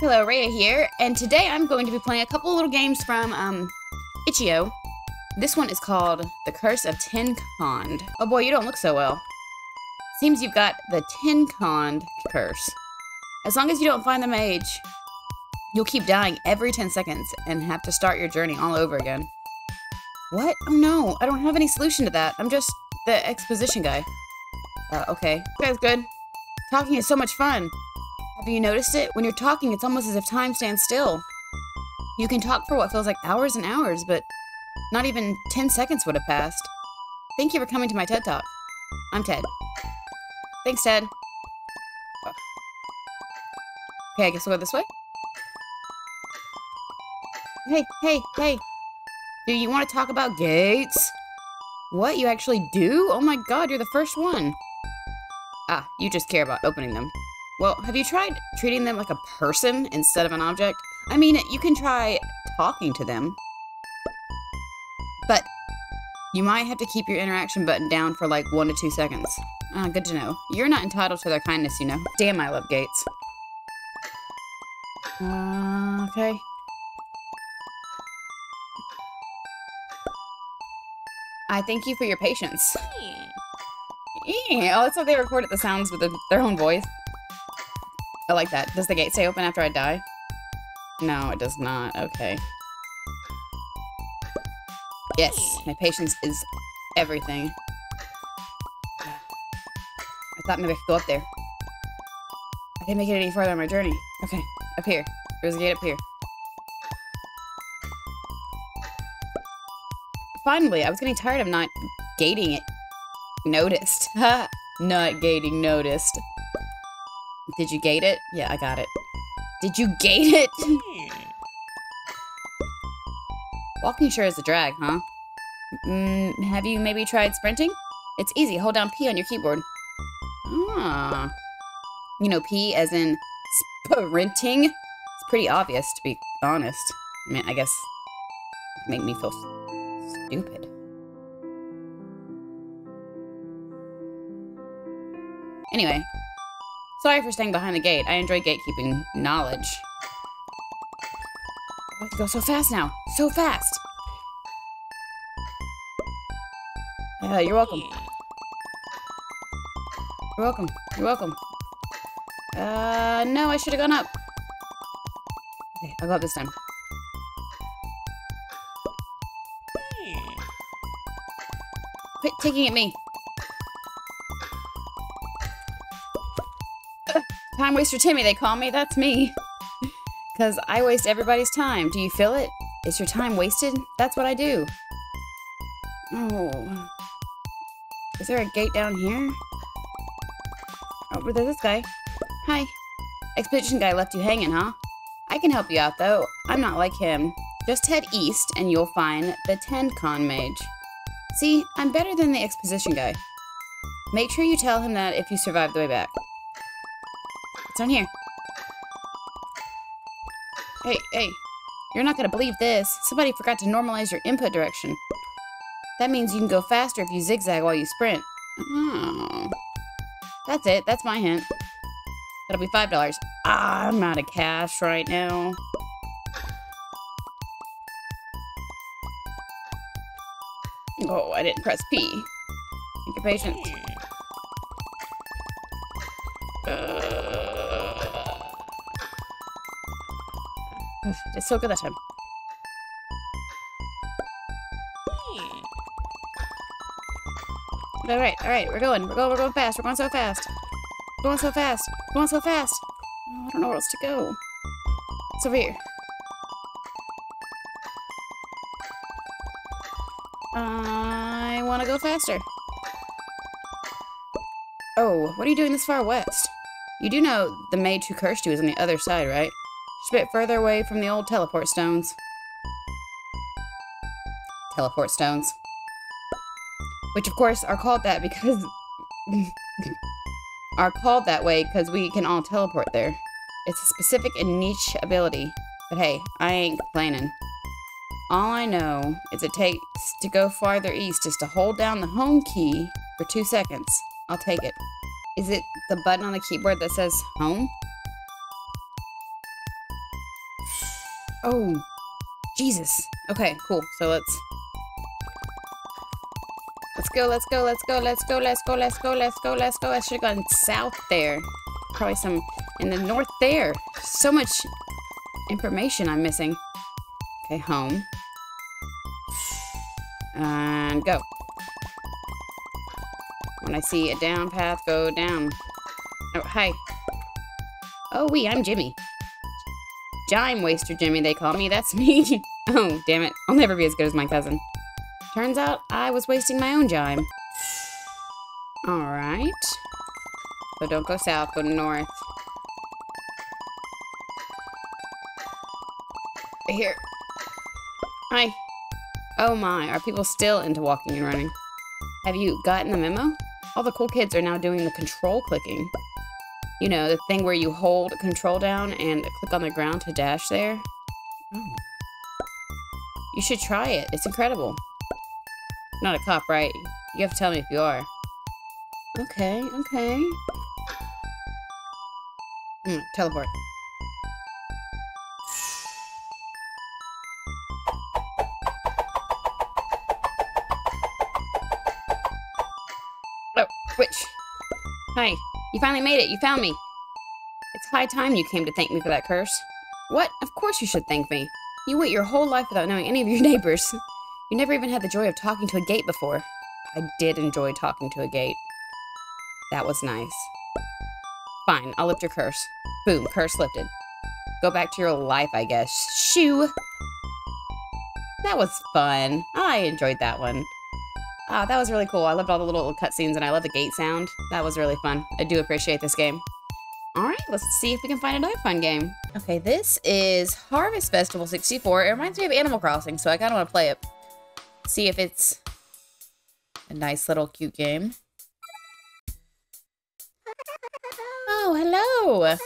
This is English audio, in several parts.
Hello, Rheia here, and today I'm going to be playing a couple little games from, um, Itch.io. This one is called The Curse of Tin Cond. Oh boy, you don't look so well. Seems you've got the Tencond curse. As long as you don't find the mage, you'll keep dying every 10 seconds and have to start your journey all over again. What? Oh no, I don't have any solution to that. I'm just the exposition guy. Uh, okay. That's good. Talking is so much fun. Have you noticed it? When you're talking, it's almost as if time stands still. You can talk for what feels like hours and hours, but not even 10 seconds would have passed. Thank you for coming to my TED Talk. I'm Ted. Thanks, Ted. Okay, I guess we'll go this way. Hey, hey, hey. Do you want to talk about gates? What, you actually do? Oh my god, you're the first one. Ah, you just care about opening them. Well, have you tried treating them like a person instead of an object? I mean, you can try talking to them. But you might have to keep your interaction button down for like one to two seconds. Ah, good to know. You're not entitled to their kindness, you know. Damn, I love gates. Uh, okay. I thank you for your patience. Yeah, oh, that's how they recorded the sounds with the, their own voice. I like that. Does the gate stay open after I die? No, it does not. Okay. Yes, my patience is everything. I thought maybe I could go up there. I can't make it any further on my journey. Okay, up here. There's a gate up here. Finally, I was getting tired of not gating it. Noticed. not gating noticed. Did you gate it? Yeah, I got it. Did you gate it? Walking sure is a drag, huh? Mm, have you maybe tried sprinting? It's easy. Hold down P on your keyboard. Ah. You know P as in sprinting? It's pretty obvious, to be honest. I mean, I guess make me feel stupid. Anyway, sorry for staying behind the gate. I enjoy gatekeeping knowledge. I have to go so fast now. So fast. Yeah, you're welcome. You're welcome. You're welcome. Uh, no, I should have gone up. Okay, I'll go up this time. Quit taking at me. Time waster Timmy, they call me. That's me. Because I waste everybody's time. Do you feel it? Is your time wasted? That's what I do. Oh. Is there a gate down here? Oh, there's this guy. Hi. Expedition guy left you hanging, huh? I can help you out, though. I'm not like him. Just head east, and you'll find the Tencond Mage. See, I'm better than the exposition guy. Make sure you tell him that if you survive the way back. On here. Hey, hey. You're not gonna believe this. Somebody forgot to normalize your input direction. That means you can go faster if you zigzag while you sprint. Oh. That's it. That's my hint. That'll be $5. Ah, I'm out of cash right now. Oh, I didn't press P. Thank your patience. Uh, it's so good that time. All right, all right, we're going. We're going. We're going fast. We're going so fast. We're going so fast. We're going so fast. Oh, I don't know where else to go. It's over here. I want to go faster. Oh, what are you doing this far west? You do know the mage who cursed you is on the other side, right? A bit further away from the old teleport stones. Teleport stones. Which, of course, are called that because... are called that way because we can all teleport there. It's a specific and niche ability. But hey, I ain't complaining. All I know is it takes to go farther east is to hold down the home key for two seconds. I'll take it. Is it the button on the keyboard that says home? Oh, Jesus. Okay, cool. So let's... Let's go, let's go, let's go, let's go, let's go, let's go, let's go, let's go. I should have gone south there. Probably some in the north there. So much information I'm missing. Okay, home. And go. When I see a down path, go down. Oh, hi. Oh, wee, I'm Jimmy. Jime Waster Jimmy, they call me. That's me. oh, damn it. I'll never be as good as my cousin. Turns out I was wasting my own Jime. Alright. So don't go south, go north. Here. Hi. Oh my, are people still into walking and running? Have you gotten the memo? All the cool kids are now doing the control clicking. You know, the thing where you hold control down and click on the ground to dash there. Oh. You should try it. It's incredible. Not a cop, right? You have to tell me if you are. Okay, okay. Mm, teleport. Oh, which? Hi. You finally made it. You found me. It's high time you came to thank me for that curse. What? Of course you should thank me. You went your whole life without knowing any of your neighbors. You never even had the joy of talking to a gate before. I did enjoy talking to a gate. That was nice. Fine, I'll lift your curse. Boom, curse lifted. Go back to your life, I guess. Shoo! That was fun. I enjoyed that one. Ah, that was really cool. I loved all the little cutscenes and I love the gate sound. That was really fun. I do appreciate this game. Alright, let's see if we can find another fun game. Okay, this is Harvest Festival 64. It reminds me of Animal Crossing, so I kind of want to play it see if it's a nice little cute game. Oh, hello.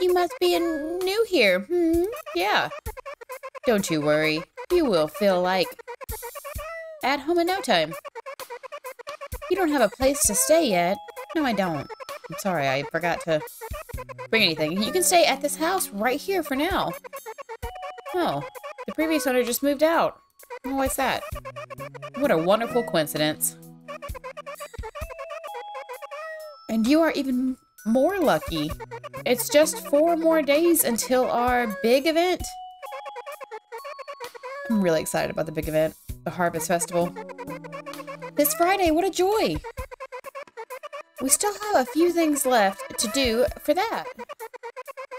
You must be new here. Hmm, yeah. Don't you worry. You will feel like at home in no time. You don't have a place to stay yet. No, I don't. I'm sorry, I forgot to bring anything. You can stay at this house right here for now. Oh, the previous owner just moved out. Oh, what's that? What a wonderful coincidence. And you are even more lucky. It's just four more days until our big event. I'm really excited about the big event, the Harvest Festival. This Friday, what a joy! We still have a few things left to do for that.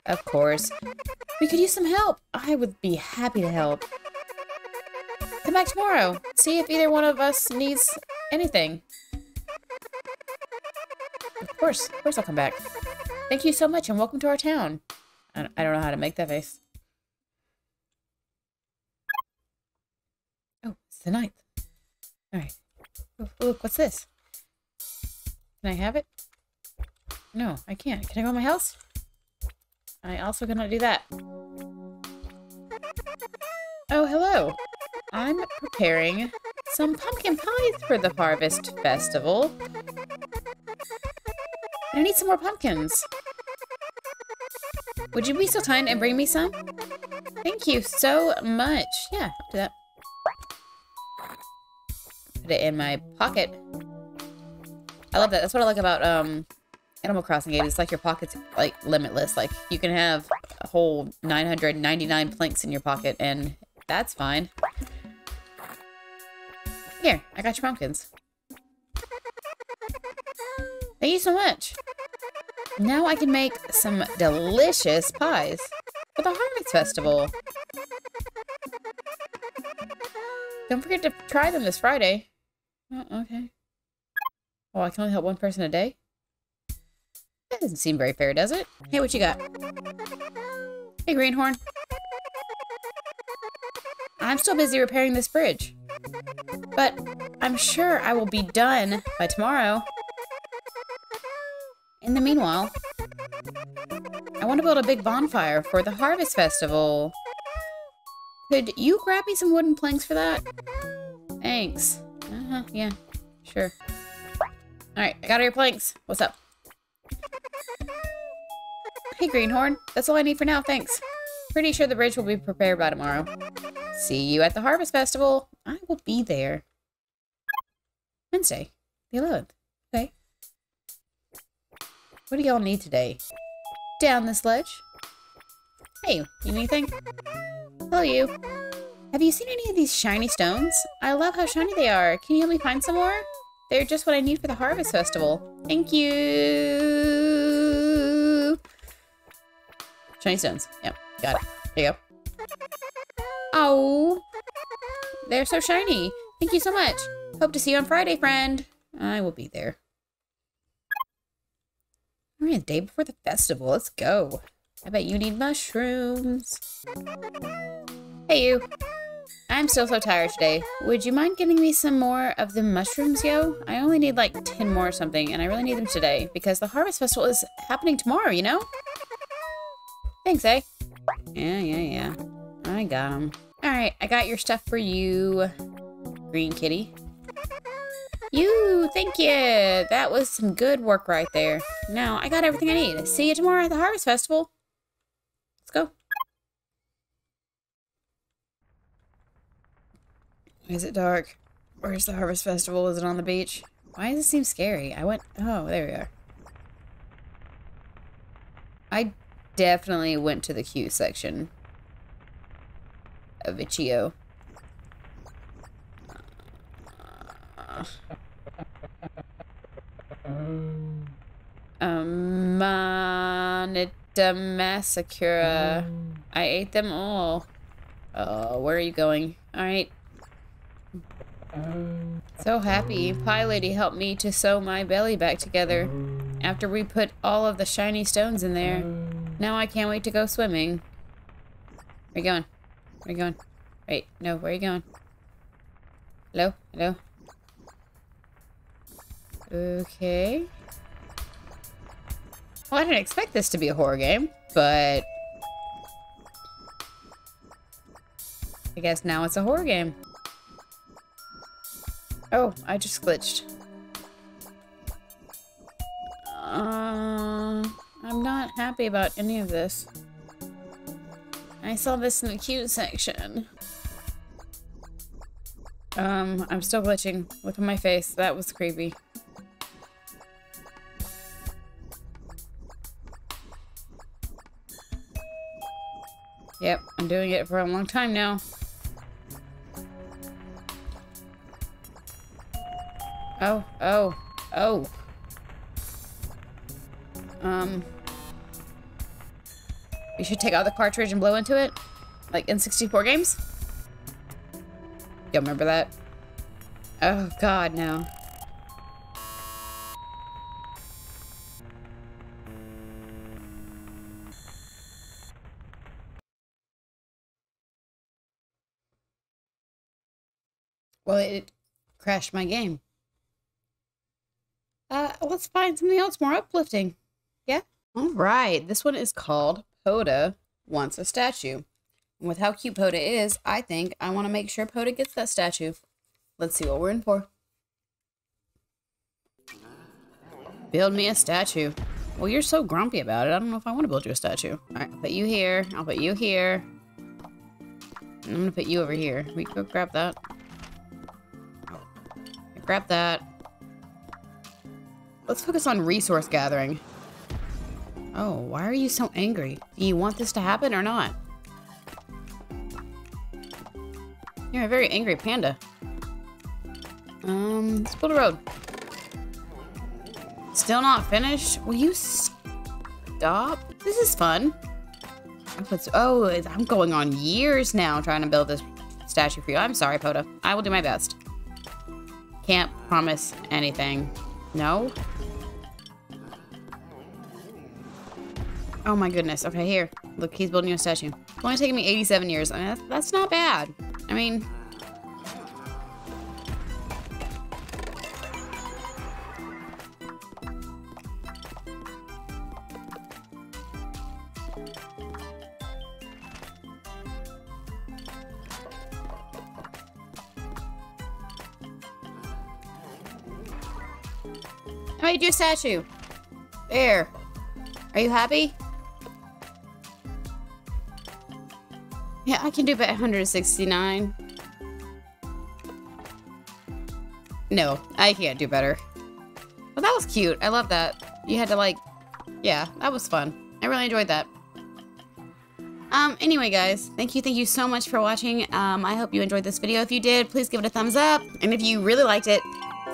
Of course. We could use some help. I would be happy to help. Come back tomorrow. See if either one of us needs anything. Of course. Of course I'll come back. Thank you so much and welcome to our town. I don't know how to make that face. Oh, the ninth. Alright. Oh, oh, look, what's this? Can I have it? No, I can't. Can I go in my house? I also cannot do that. Oh, hello. I'm preparing some pumpkin pies for the Harvest Festival. I need some more pumpkins. Would you be so kind and bring me some? Thank you so much. Yeah, do that. Put it in my pocket. I love that. That's what I like about um, Animal Crossing game. It's like your pocket's like limitless. Like you can have a whole 999 planks in your pocket and that's fine. Here, I got your pumpkins. Thank you so much. Now I can make some delicious pies for the Harvest Festival. Don't forget to try them this Friday. Oh, okay. Oh, I can only help one person a day? That doesn't seem very fair, does it? Hey, what you got? Hey, Greenhorn. I'm still busy repairing this bridge. But I'm sure I will be done by tomorrow. In the meanwhile, I want to build a big bonfire for the Harvest Festival. Could you grab me some wooden planks for that? Thanks. Uh-huh, yeah, sure. Alright, I got all your planks. What's up? Hey, Greenhorn. That's all I need for now, thanks. Pretty sure the bridge will be prepared by tomorrow. See you at the Harvest Festival. I will be there. Wednesday, the 11th. Okay. What do y'all need today? Down this ledge. Hey, you need anything? Hello, you. Have you seen any of these shiny stones? I love how shiny they are. Can you help me find some more? They're just what I need for the Harvest Festival. Thank you. Shiny stones. Yep, got it. There you go. Oh, they're so shiny. Thank you so much. Hope to see you on Friday, friend. I will be there. We're the day before the festival. Let's go. I bet you need mushrooms. Hey, you. I'm still so tired today. Would you mind giving me some more of the mushrooms, yo? I only need like 10 more or something, and I really need them today because the Harvest Festival is happening tomorrow, you know? Thanks, eh? Yeah, yeah, yeah. I got them. Alright, I got your stuff for you, Green Kitty. You, thank you. That was some good work right there. Now, I got everything I need. See you tomorrow at the Harvest Festival. Let's go. Is it dark? Where's the Harvest Festival? Is it on the beach? Why does it seem scary? I went... Oh, there we are. I definitely went to the Q section of Itch.io. Um, Manita Massacre. I ate them all. Oh, where are you going? Alright. So happy. Pie Lady helped me to sew my belly back together after we put all of the shiny stones in there. Now I can't wait to go swimming. Where you going? Where you going? Wait, no, where are you going? Hello? Hello? Okay. Well, I didn't expect this to be a horror game, but... I guess now it's a horror game. Oh, I just glitched. Uh, I'm not happy about any of this. I saw this in the cute section. Um, I'm still glitching. Look at my face. That was creepy. Yep, I'm doing it for a long time now. Oh, oh, oh. Um. You should take out the cartridge and blow into it? Like in 64 games? You remember that? Oh god, no. Well, it crashed my game. Uh, let's find something else more uplifting. Yeah? All right. This one is called Poda Wants a Statue. And with how cute Poda is, I think I want to make sure Poda gets that statue. Let's see what we're in for. Build me a statue. Well, you're so grumpy about it. I don't know if I want to build you a statue. All right, I'll put you here. I'll put you here. I'm to put you over here. We go grab that. Grab that. Let's focus on resource gathering. Oh, why are you so angry? Do you want this to happen or not? You're a very angry panda. Um, let's build a road. Still not finished? Will you stop? This is fun. Oh, I'm going on years now trying to build this statue for you. I'm sorry, Poda. I will do my best. Can't promise anything. No? Oh my goodness. Okay, here. Look, he's building a statue. It's only taking me 87 years. I mean, that's, that's not bad. I mean... I made you a statue. There. Are you happy? Yeah, I can do about 169. No, I can't do better. But that was cute. I love that. You had to like, yeah, that was fun. I really enjoyed that. Um, anyway, guys, thank you, thank you so much for watching. Um, I hope you enjoyed this video. If you did, please give it a thumbs up. And if you really liked it,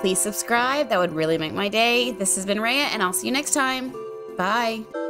please subscribe. That would really make my day. This has been Rheia, and I'll see you next time. Bye.